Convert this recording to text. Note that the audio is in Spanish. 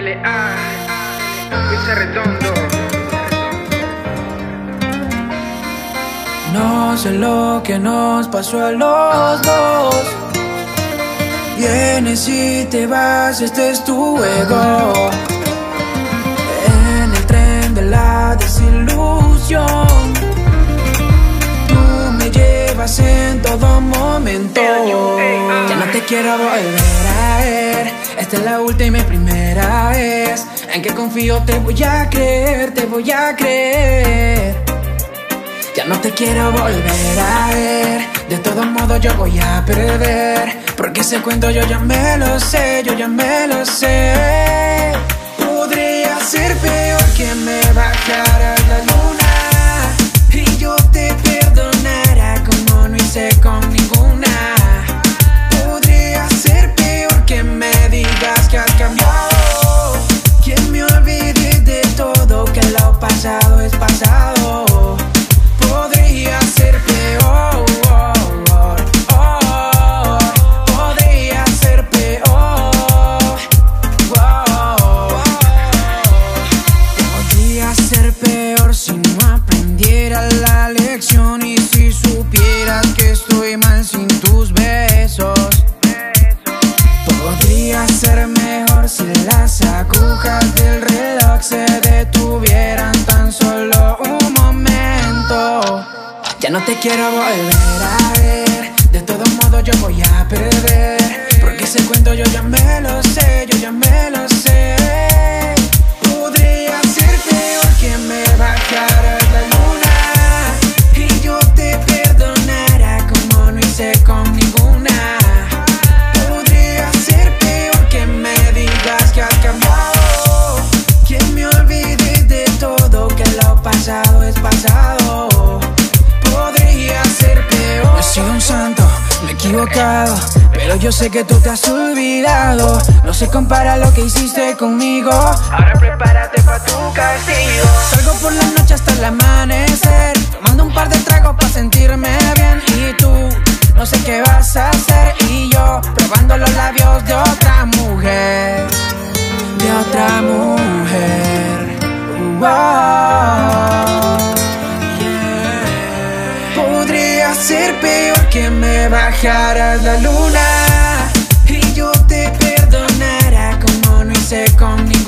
LA, Luis Redondo. No sé lo que nos pasó a los dos. Vienes y te vas, este es tu ego. En el tren de la desilusión. Tú me llevas en todo momento. Ya no te quiero volver a ver. Esta es la última y primera vez en que confío, te voy a creer, te voy a creer. Ya no te quiero volver a ver. De todos modos yo voy a perder. Porque ese cuento yo ya me lo sé, yo ya me lo sé. Podría ser peor que me bajara la luna. Y yo te perdonara como no hice con si las agujas del reloj se detuvieran tan solo un momento. Ya no te quiero volver a ver. Equivocado. Pero yo sé que tú te has olvidado. No se compara lo que hiciste conmigo. Ahora prepárate pa' tu castigo. Salgo por la noche hasta el amanecer. Tomando un par de tragos para sentirme bien. Y tú, no sé qué vas a hacer. Y yo, probando los labios de otra mujer. De otra mujer. Wow. Que me bajaras la luna. Y yo te perdonara como no hice con ninguna.